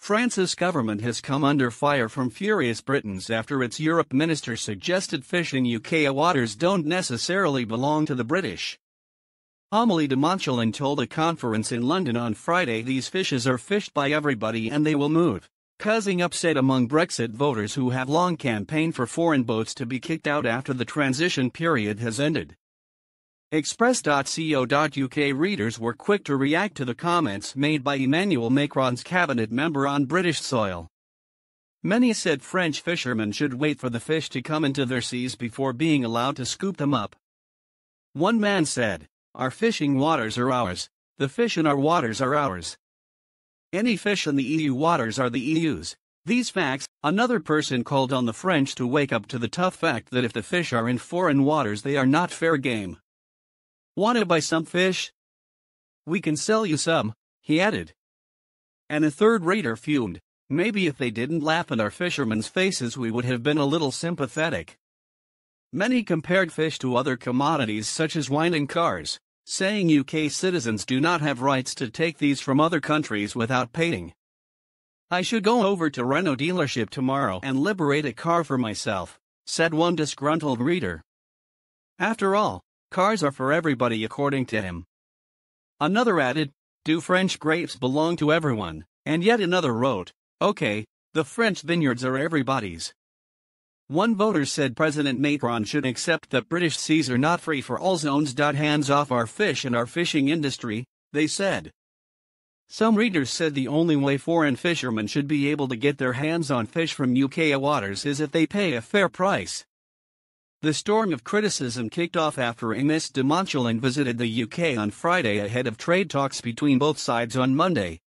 France's government has come under fire from furious Britons after its Europe minister suggested fishing UK waters don't necessarily belong to the British. Amélie de Montchalin told a conference in London on Friday these fishes are fished by everybody and they will move, causing upset among Brexit voters who have long campaigned for foreign boats to be kicked out after the transition period has ended. Express.co.uk readers were quick to react to the comments made by Emmanuel Macron's cabinet member on British soil. Many said French fishermen should wait for the fish to come into their seas before being allowed to scoop them up. One man said, Our fishing waters are ours, the fish in our waters are ours. Any fish in the EU waters are the EU's. These facts, another person called on the French to wake up to the tough fact that if the fish are in foreign waters, they are not fair game. Want to buy some fish? We can sell you some, he added. And a third rater fumed. Maybe if they didn't laugh in our fishermen's faces, we would have been a little sympathetic. Many compared fish to other commodities such as wine and cars, saying UK citizens do not have rights to take these from other countries without paying. I should go over to Renault dealership tomorrow and liberate a car for myself, said one disgruntled reader. After all, Cars are for everybody according to him. Another added, Do French grapes belong to everyone? And yet another wrote, Okay, the French vineyards are everybody's. One voter said President Macron should accept that British seas are not free for all zones. Hands off our fish and our fishing industry, they said. Some readers said the only way foreign fishermen should be able to get their hands on fish from UK waters is if they pay a fair price. The storm of criticism kicked off after Ms de Montchalin visited the UK on Friday ahead of trade talks between both sides on Monday,